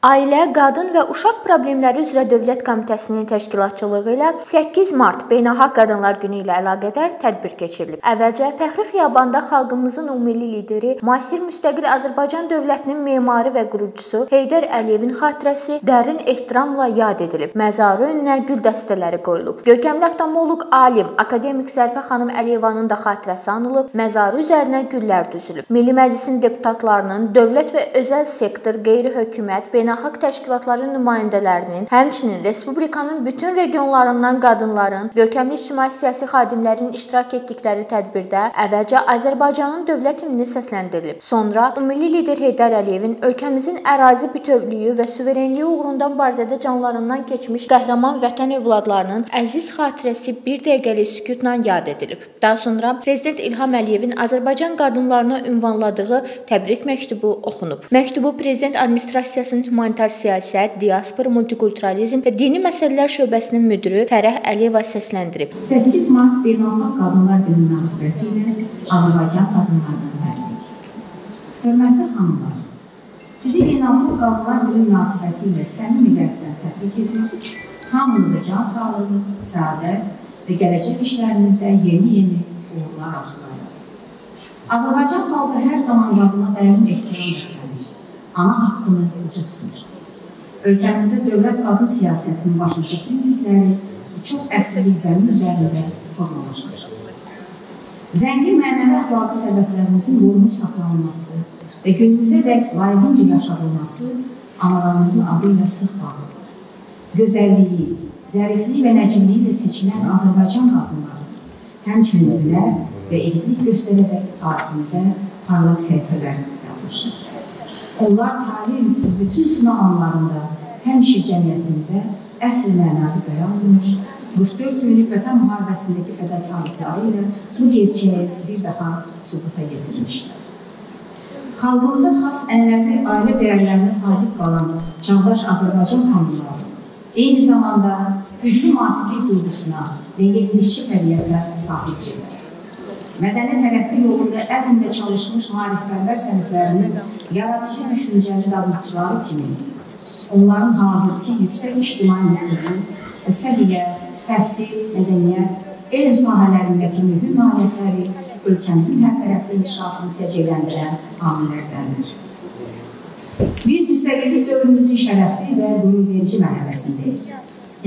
Ailə, Qadın və Uşaq Problemləri üzrə Dövlət Komitəsinin təşkilatçılığı ilə 8 mart Beynəlxalq Qadınlar Günü ilə əlaqədar tədbir keçirilib. Əvvəlcə Fəxri Xiyabanda xalqımızın ümumi lideri, müasir müstəqil Azərbaycan dövlətinin memarı və qurucusu Heydər Əliyevin xatirəsi dərin ehtiramla yad edilib. Məzarı önünə gül dəstələri qoyulub. Görkəmli oftalmoloq alim, akademik Zərfə xanım Əliyevanın da xatirəsi anılıb. Məzarı üzərinə güllər düzülüb. Milli Məclisin deputatlarının, dövlət və özəl sektor, qeyri-hökumət, beynəlxalq beynəlxalq təşkilatların nümayəndələrinin, həmçinin respublikanın bütün regionlarından qadınların, görkəmli ictimai-siyasi xadimlərin iştirak etdikləri tədbirdə əvvəlcə Azərbaycanın dövlət himni səsləndirilib. Sonra Ümumilli lider Heydər Əliyevin ölkəmizin ərazi bütövlüyü və suverenliyi uğrunda mübarizədə canlarından keçmiş qəhrəman vətən övladlarının əziz xatirəsi bir dəqiqəlik sükutla yad edilib. Daha sonra Prezident İlham Əliyevin Azərbaycan qadınlarına ünvanladığı təbrik məktubu oxunub. Məktubu Prezident Administrasiyasının humanitar siyasət, diaspor, multikulturalizm və dini məsələlər şöbəsinin müdiri Fərəh Əliyeva səsləndirib. 8 mart Beynəlxalq Qadınlar Günü münasibətilə Azərbaycan qadınlarına təbrik. Hörmətli xanımlar, sizi Beynəlxalq Qadınlar Günü münasibətilə səmimi qəlbdən təbrik edir. Hamınıza can sağlığı, səadət və gələcək işlərinizdə yeni-yeni uğurlar arzulayıram. Azərbaycan xalqı hər zaman qadına dərin ehtiram bəslənir ana haqqını uca tutmuşdur. Ölkəmizdə dövlət qadın siyasətinin başlıca prinsipləri çox əsrlik zəmin üzərində formalaşmışdır. Zəngin mənəvi əxlaqi sərvətlərimizin qorunub saxlanılması və günümüzə dək layiqincə yaşadılması analarımızın adı ilə sıx bağlıdır. Gözəlliyi, zərifliyi və nəcimliyi ilə seçilən Azərbaycan qadınları həmçinin hünər və ediklik göstərərək tariximizə parlaq səhifələr yazmışdır. Onlar talih bütün sınaq anlarında həmişə cəmiyyətimizə əsl mənəvi qayan olmuş, 44 günlük vətən müharibəsindəki fədakarlıqları ilə bu gerçəyi bir daha sübuta yetirmişdir. Xalqımıza xas ənənəvi ailə dəyərlərinə sadiq qalan çağdaş Azərbaycan xanımları eyni zamanda güclü masiklik duygusuna və yenilikçi təbiətə sahibdirlər mədəni tərəqqi yolunda əzmlə çalışmış maarifpərvər səniflərinin yaradıcı düşüncəli davranışları kimi onların hazırki yüksək ictimai nüfuzu, səhiyyə, təhsil, mədəniyyət, elm sahələrindəki mühüm nailiyyətləri ölkəmizin hər tərəfli inkişafını səciyyələndirən amillərdəndir. Biz müstəqillik dövrümüzün şərəfli və qürurverici mərhələsindəyik.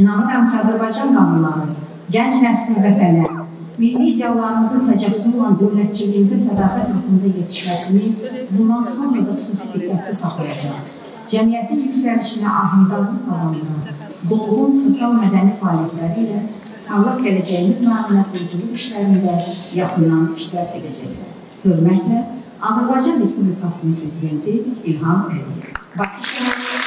İnanıram ki, Azərbaycan qanunları gənc nəslin vətənə, milli ideallarımızın təcəssümü olan dövlətçiliyimizə sədaqət haqqında yetişməsini bundan sonra da xüsusi diqqətdə saxlayacaq. Cəmiyyətin yüksəlişinə ahmidarlıq qazandıran, dolğun sosial-mədəni fəaliyyətləri ilə parlaq gələcəyimiz naminə quruculuq işlərində yaxından iştirak edəcəkdir. Hörmətlə, Azərbaycan Respublikasının Prezidenti İlham Əliyev. Bakı şəhəri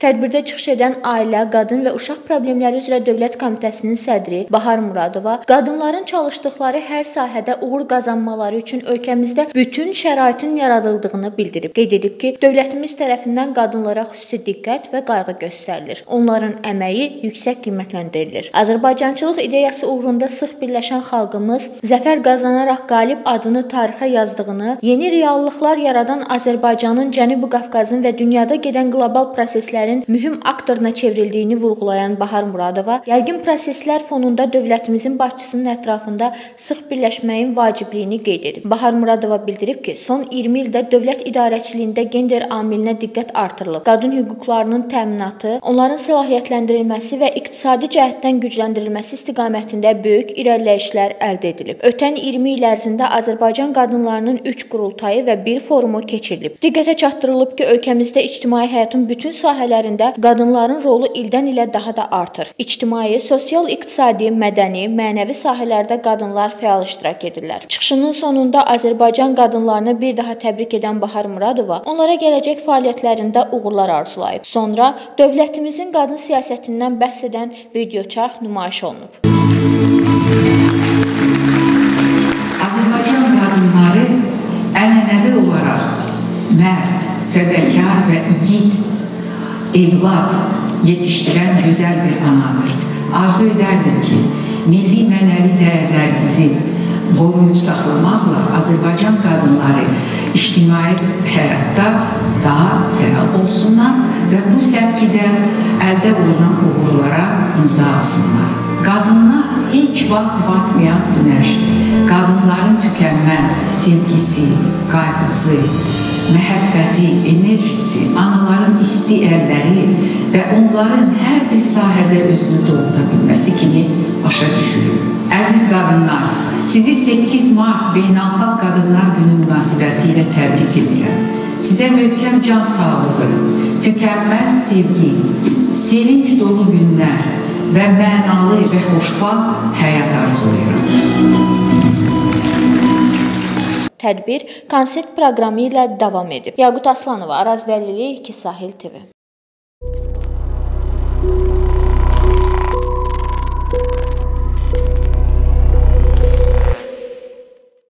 Tədbirdə çıxış edən Ailə, Qadın və Uşaq Problemləri üzrə Dövlət Komitəsinin sədri Bahar Muradova qadınların çalışdıqları hər sahədə uğur qazanmaları üçün ölkəmizdə bütün şəraitin yaradıldığını bildirib. Qeyd edib ki, dövlətimiz tərəfindən qadınlara xüsusi diqqət və qayğı göstərilir. Onların əməyi yüksək qiymətləndirilir. Azərbaycançılıq ideyası uğrunda sıx birləşən xalqımız zəfər qazanaraq qalib adını tarixə yazdığını, yeni reallıqlar yaradan Azərbaycanın Cənubi Qafqazın və dünyada gedən qlobal proseslərin proseslərin mühüm aktoruna çevrildiyini vurğulayan Bahar Muradova, gərgin proseslər fonunda dövlətimizin başçısının ətrafında sıx birləşməyin vacibliyini qeyd edib. Bahar Muradova bildirib ki, son 20 ildə dövlət idarəçiliyində gender amilinə diqqət artırılıb. Qadın hüquqlarının təminatı, onların səlahiyyətləndirilməsi və iqtisadi cəhətdən gücləndirilməsi istiqamətində böyük irəliləyişlər əldə edilib. Ötən 20 il ərzində Azərbaycan qadınlarının 3 qurultayı və 1 forumu keçirilib. Diqqətə çatdırılıb ki, ölkəmizdə ictimai həyatın bütün sahələrində sahələrində qadınların rolu ildən ilə daha da artır. İctimai, sosial-iqtisadi, mədəni, mənəvi sahələrdə qadınlar fəal iştirak edirlər. Çıxışının sonunda Azərbaycan qadınlarını bir daha təbrik edən Bahar Muradova onlara gələcək fəaliyyətlərində uğurlar arzulayıb. Sonra dövlətimizin qadın siyasətindən bəhs edən videoçarx nümayiş olunub. Azərbaycan qadınları ənənəvi olaraq mərd, fədəkar və igid evlad yetişdirən gözəl bir anadır. Arzu edərdim ki, milli mənəvi dəyərlərimizi qoruyub saxlamaqla Azərbaycan qadınları ictimai həyatda daha fəal olsunlar və bu səmkidə əldə olunan uğurlara imza atsınlar. Qadınlar heç vaxt batmayan günəşdir. Sevgisi, qayğısı, məhəbbəti, enerjisi, anaların isti əlləri və onların hər bir sahədə özünü doğuda bilməsi kimi başa düşülür. Əziz qadınlar, sizi 8 mart Beynəlxalq Qadınlar Günü münasibəti ilə təbrik edirəm. Sizə möhkəm can sağlığı, tükənməz sevgi, sevinç dolu günlər və mənalı və xoşbaxt həyat arzulayıram. Tədbir konsert proqramı ilə davam edib. Yaqut Aslanova, Araz Vəlili, 2 Sahil TV.